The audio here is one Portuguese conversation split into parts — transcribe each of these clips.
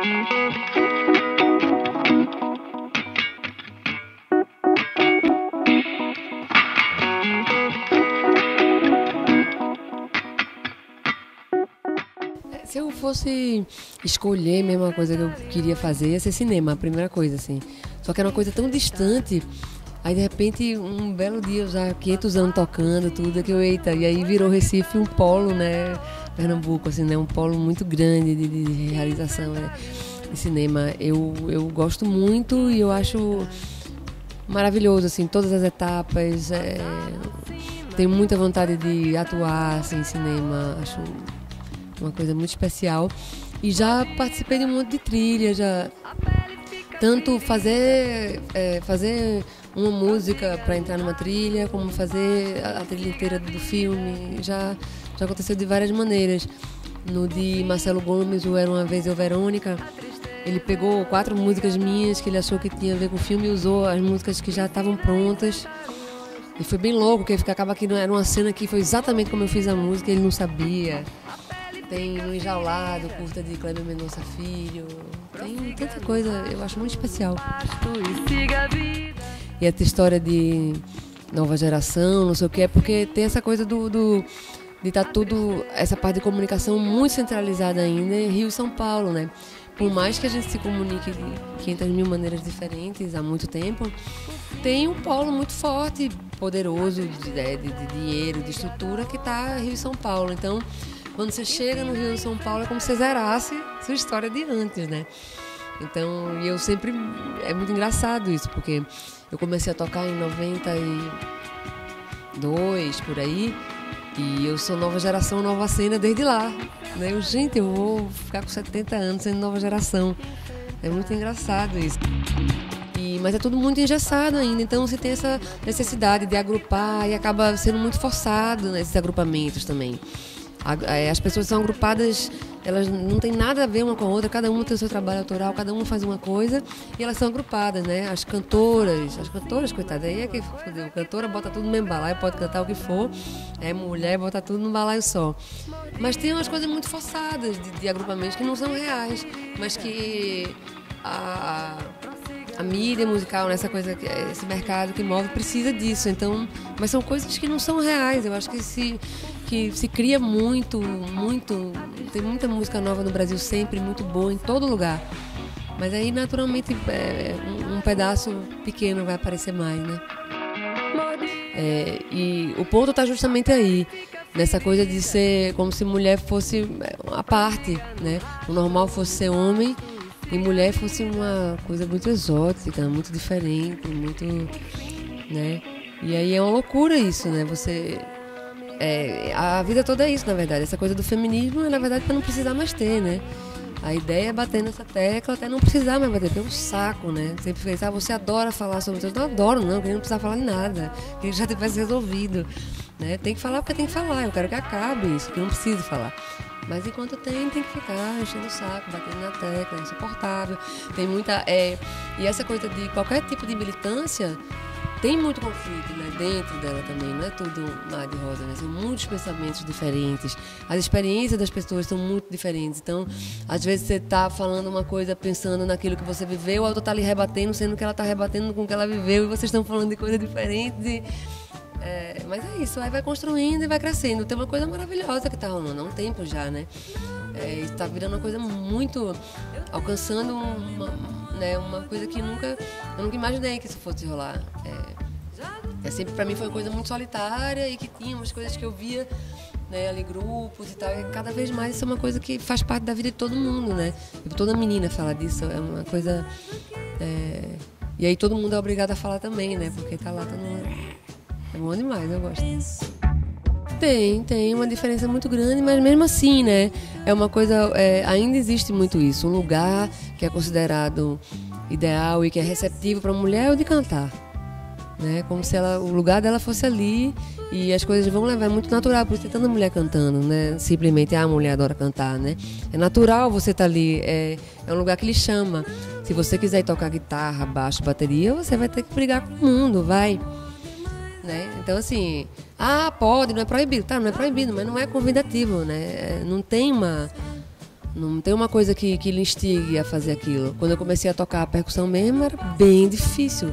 Se eu fosse escolher mesmo uma coisa que eu queria fazer, ia ser cinema, a primeira coisa, assim. Só que era uma coisa tão distante. Aí, de repente, um belo dia, já 500 anos tocando, tudo, que eu, eita, e aí virou Recife um polo, né? Pernambuco, assim, né? Um polo muito grande de, de realização né? de cinema. Eu, eu gosto muito e eu acho maravilhoso, assim, todas as etapas. É... Tenho muita vontade de atuar, assim, em cinema. Acho uma coisa muito especial. E já participei de um monte de trilha, já tanto fazer é, fazer uma música para entrar numa trilha, como fazer a, a, trilha inteira do filme, já já aconteceu de várias maneiras. No de Marcelo Gomes, o Era uma vez eu Verônica, ele pegou quatro músicas minhas que ele achou que tinha a ver com o filme e usou as músicas que já estavam prontas. E foi bem louco, porque acaba que era uma cena que foi exatamente como eu fiz a música, ele não sabia. Tem o Enjaulado, curta de Kleber Mendonça Filho. Tem tanta coisa, eu acho muito especial. E essa história de nova geração, não sei o que, é porque tem essa coisa do, do de estar tá tudo, essa parte de comunicação muito centralizada ainda em Rio e São Paulo, né? Por mais que a gente se comunique de 500 mil maneiras diferentes há muito tempo, tem um polo muito forte, poderoso de, de, de dinheiro, de estrutura que está Rio e São Paulo. Então, quando você chega no Rio de São Paulo é como se você zerasse sua história de antes, né? Então, eu sempre. É muito engraçado isso, porque eu comecei a tocar em 92, por aí, e eu sou nova geração, nova cena desde lá. Né? Eu, gente, eu vou ficar com 70 anos sendo nova geração. É muito engraçado isso. E, mas é tudo muito engessado ainda, então você tem essa necessidade de agrupar e acaba sendo muito forçado nesses agrupamentos também. É, as pessoas são agrupadas, elas não têm nada a ver uma com a outra, cada uma tem o seu trabalho autoral, cada uma faz uma coisa e elas são agrupadas, né? As cantoras, as cantoras, coitadas, aí é que fodeu. Cantora bota tudo no mesmo balaio, pode cantar o que for, é mulher, bota tudo num balaio só. Mas tem umas coisas muito forçadas de, de agrupamentos que não são reais, mas que a, a mídia musical, nessa né, coisa, esse mercado que move precisa disso. Então, mas são coisas que não são reais. Eu acho que se que se cria muito, muito, tem muita música nova no Brasil sempre, muito boa em todo lugar. Mas aí naturalmente é, um, pedaço pequeno vai aparecer mais, né? É, e o ponto está justamente aí, nessa coisa de ser como se mulher fosse a parte, né? O normal fosse ser homem e mulher fosse uma coisa muito exótica, muito diferente, muito, né? E aí é uma loucura isso, né? Você é, a vida toda é isso, na verdade. Essa coisa do feminismo é, na verdade, para não precisar mais ter, né? A ideia é bater nessa tecla até não precisar mais bater, tem um saco, né? Sempre fez, ah, você adora falar sobre isso. Não adoro, não, queria não precisar falar de nada, que já tivesse resolvido. Né? Tem que falar porque tem que falar, eu quero que acabe isso, que não precise falar. Mas enquanto tem, tem que ficar enchendo o saco, batendo na tecla, é insuportável. Tem muita. É, e essa coisa de qualquer tipo de militância tem muito conflito né, dentro dela também, não é tudo mar de rosa, né? São muitos pensamentos diferentes, as experiências das pessoas são muito diferentes. Então, às vezes você está falando uma coisa pensando naquilo que você viveu, a outra está ali rebatendo, sendo que ela está rebatendo com o que ela viveu, e vocês estão falando de coisas diferentes. E, é, mas é isso, aí vai construindo e vai crescendo. Tem uma coisa maravilhosa que está rolando há um tempo já, né? É, está virando uma coisa muito. alcançando uma, né, uma coisa que nunca. eu nunca imaginei que isso fosse rolar. É, é sempre para mim foi uma coisa muito solitária e que tinha umas coisas que eu via né, ali grupos e tal. E cada vez mais isso é uma coisa que faz parte da vida de todo mundo, né? Toda menina fala disso, é uma coisa. É, e aí todo mundo é obrigado a falar também, né? Porque tá lá todo mundo. É bom demais, eu gosto. Tem, tem uma diferença muito grande, mas mesmo assim, né? É uma coisa. É, ainda existe muito isso. Um lugar que é considerado ideal e que é receptivo para a mulher é o de cantar. Né? Como se ela, o lugar dela fosse ali e as coisas vão levar. É muito natural, por isso tem tanta mulher cantando, né? Simplesmente ah, a mulher adora cantar, né? É natural você estar tá ali, é, é um lugar que lhe chama. Se você quiser tocar guitarra, baixo, bateria, você vai ter que brigar com o mundo, vai. Né? Então, assim, ah, pode, não é proibido. Tá, não é proibido, mas não é convidativo, né? É, não tem uma, Não tem uma coisa que, que lhe instigue a fazer aquilo. Quando eu comecei a tocar a percussão mesmo, era bem difícil.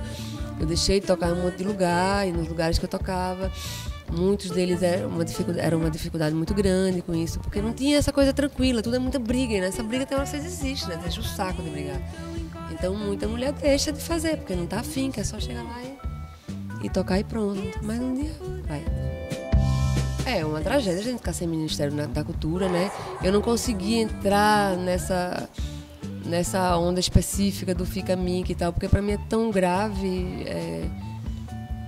Eu deixei de tocar em um monte de lugar, e nos lugares que eu tocava, muitos deles eram uma dificuldade, era uma dificuldade muito grande com isso, porque não tinha essa coisa tranquila, tudo é muita briga, e nessa briga tem hora que vocês né? Deixa o saco de brigar. Então muita mulher deixa de fazer, porque não tá afim, quer só chegar lá e, e tocar e pronto. Mas um dia vai. É uma tragédia a gente ficar sem Ministério da Cultura, né? Eu não consegui entrar nessa nessa onda específica do Fica Mink e tal, porque para mim é tão grave é,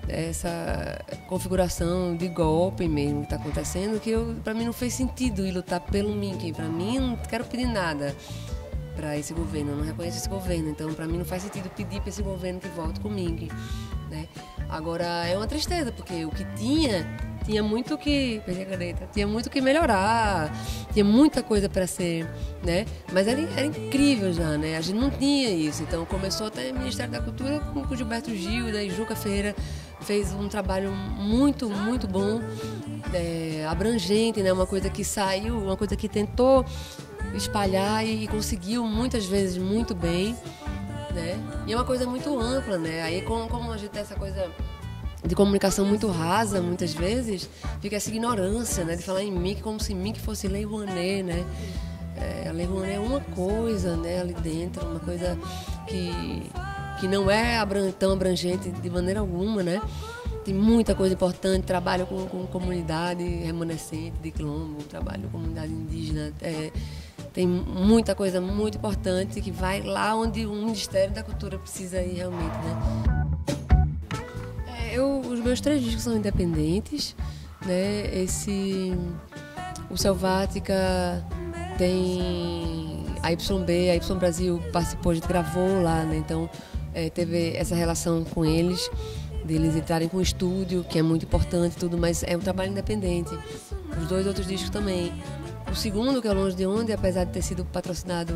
essa configuração de golpe mesmo que está acontecendo que para mim não fez sentido ir lutar pelo Mink. Para mim, não quero pedir nada para esse governo, eu não reconheço esse governo, então para mim não faz sentido pedir para esse governo que volte com o Mink. Né? Agora é uma tristeza, porque o que tinha tinha muito que. Perdi a caneta. Tinha muito que melhorar, tinha muita coisa para ser, né? Mas era, era incrível já, né? A gente não tinha isso. Então começou até o Ministério da Cultura com o Gilberto Gil, da Juca Ferreira fez um trabalho muito, muito bom, é, abrangente, né? Uma coisa que saiu, uma coisa que tentou espalhar e conseguiu muitas vezes muito bem, né? E é uma coisa muito ampla, né? Aí como, como a gente tem essa coisa de comunicação muito rasa, muitas vezes, fica essa ignorância, né? De falar em MIC como se MIC fosse Lei Rouanet, né? É, a Lei Rouanet é uma coisa, né? Ali dentro, uma coisa que, que não é tão abrangente de maneira alguma, né? Tem muita coisa importante, trabalho com, com comunidade remanescente de quilombo, trabalho com comunidade indígena, é, tem muita coisa muito importante que vai lá onde o Ministério da Cultura precisa ir realmente, né? eu, os meus três discos são independentes, né? Esse o Selvática tem a YB, a Y Brasil participou, a gente gravou lá, né? Então é, teve essa relação com eles, deles entrarem com o estúdio, que é muito importante tudo, mas é um trabalho independente. Os dois outros discos também. O segundo, que é Longe de Onde, apesar de ter sido patrocinado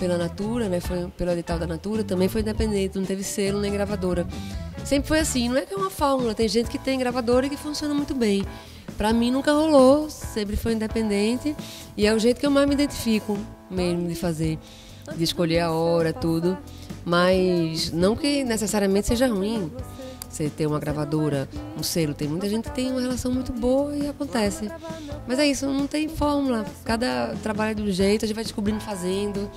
pela Natura, né? Foi pelo edital da Natura, também foi independente, não teve selo nem gravadora. Sempre foi assim, não é que é uma fórmula, tem gente que tem gravadora e que funciona muito bem. Para mim nunca rolou, sempre foi independente e é o jeito que eu mais me identifico mesmo de fazer, de escolher a hora, tudo. Mas não que necessariamente seja ruim você ter uma gravadora, um selo. Tem muita gente que tem uma relação muito boa e acontece. Mas é isso, não tem fórmula. Cada trabalho é de um jeito, a gente vai descobrindo fazendo.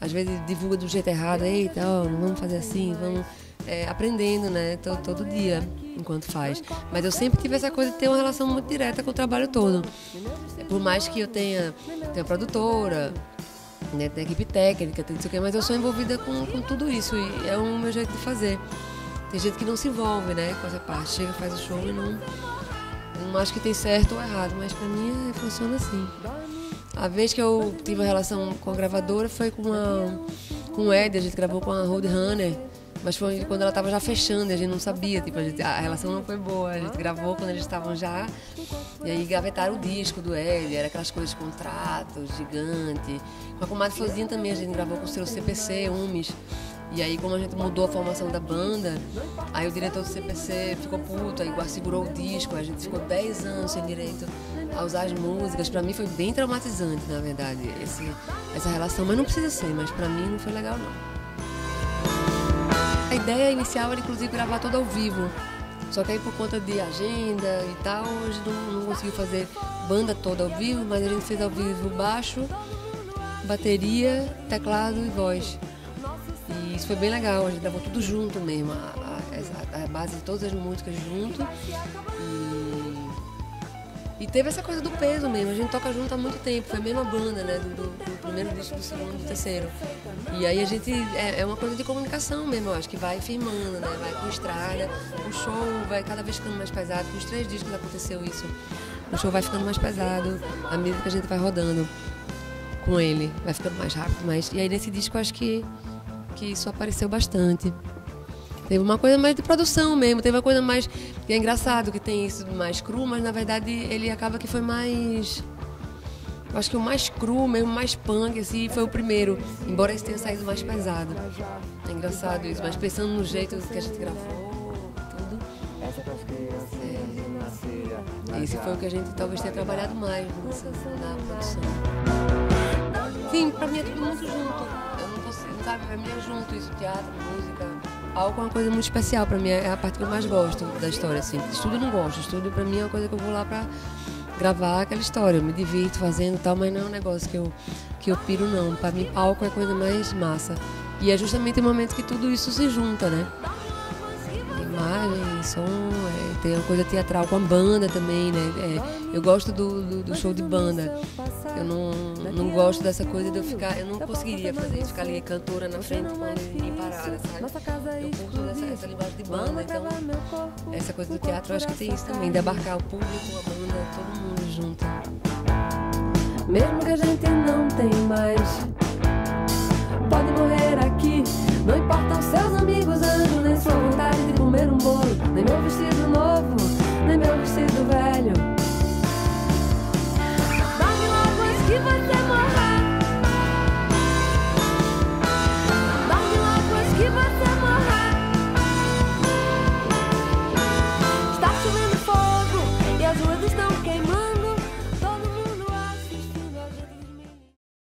Às vezes divulga do jeito errado, eita, ó, não vamos fazer assim, vamos é, aprendendo, né, todo, todo, dia, enquanto faz. Mas eu sempre tive essa coisa de ter uma relação muito direta com o trabalho todo. Por mais que eu tenha, tenha produtora, né, equipe técnica, tem isso aqui, mas eu sou envolvida com, com tudo isso e é o meu jeito de fazer. Tem gente que não se envolve, né, com essa parte. Chega, faz o show e não, não acho que tem certo ou errado, mas para mim é, funciona assim. A vez que eu tive uma relação com a gravadora foi com, a, com o Ed, a gente gravou com a Roadrunner. Mas foi quando ela estava já fechando, a gente não sabia, tipo, a, gente, a, relação não foi boa. A gente gravou quando eles estavam já. E aí gavetaram o disco do Ed, era aquelas coisas contratos, gigante. Com a comadre Flozinha também, a gente gravou com o seu CPC, UMES. E aí, como a gente mudou a formação da banda, aí o diretor do CPC ficou puto, aí segurou o disco, a gente ficou 10 anos sem direito a usar as músicas. Pra mim foi bem traumatizante, na verdade, esse, essa relação. Mas não precisa ser, mas pra mim não foi legal, não. A ideia inicial era inclusive gravar tudo ao vivo. Só que aí por conta de agenda e tal, a gente não, não conseguiu fazer banda toda ao vivo, mas a gente fez ao vivo baixo, bateria, teclado e voz. Isso foi bem legal, a gente gravou tudo junto mesmo, a, a, a base de todas as músicas junto. E e teve essa coisa do peso mesmo, a gente toca junto há muito tempo, foi a mesma banda, né? Do, do, do primeiro disco, do segundo, do terceiro. E aí a gente. É, é, uma coisa de comunicação mesmo, eu acho que vai firmando, né? Vai com estrada, o show vai cada vez ficando mais pesado. Com os três discos aconteceu isso. O show vai ficando mais pesado à medida que a gente vai rodando com ele, vai ficando mais rápido. Mas... E aí nesse disco acho que, que isso apareceu bastante. Teve uma coisa mais de produção mesmo, teve uma coisa mais. E é engraçado que tem isso mais cru, mas na verdade ele acaba que foi mais. Eu acho que o mais cru, mesmo mais punk, assim, foi o primeiro, embora esse tenha saído mais pesado. É engraçado isso, mas pensando no jeito que a gente gravou, tudo. É, esse foi o que a gente talvez tenha trabalhado mais nessa, na produção. Sim, pra mim é tudo muito junto. Sabe, é junto isso, teatro, música. Algo é uma coisa muito especial pra mim, é a parte que eu mais gosto da história, assim. Estúdio eu não gosto, estúdio pra mim é uma coisa que eu vou lá pra gravar aquela história. Eu me divirto fazendo tal, mas não é um negócio que eu, que eu piro, não. Pra mim, palco é a coisa mais massa. E é justamente o momento que tudo isso se junta, né? Imagem, som, é, tem uma coisa teatral com a banda também, né? É, eu gosto do, do, do, show de banda. Eu não, não é gosto é dessa coisa de eu ficar. Eu não é conseguiria fazer isso, ficar ali cantora na frente com parada, sabe? Eu curto dessa, essa linguagem de banda, então. Essa coisa do teatro eu acho que tem isso também, de abarcar o público, a banda, todo mundo junto. Mesmo que a gente não tem mais, pode morrer aqui. Não importam seus amigos, anjo, nem sua vontade.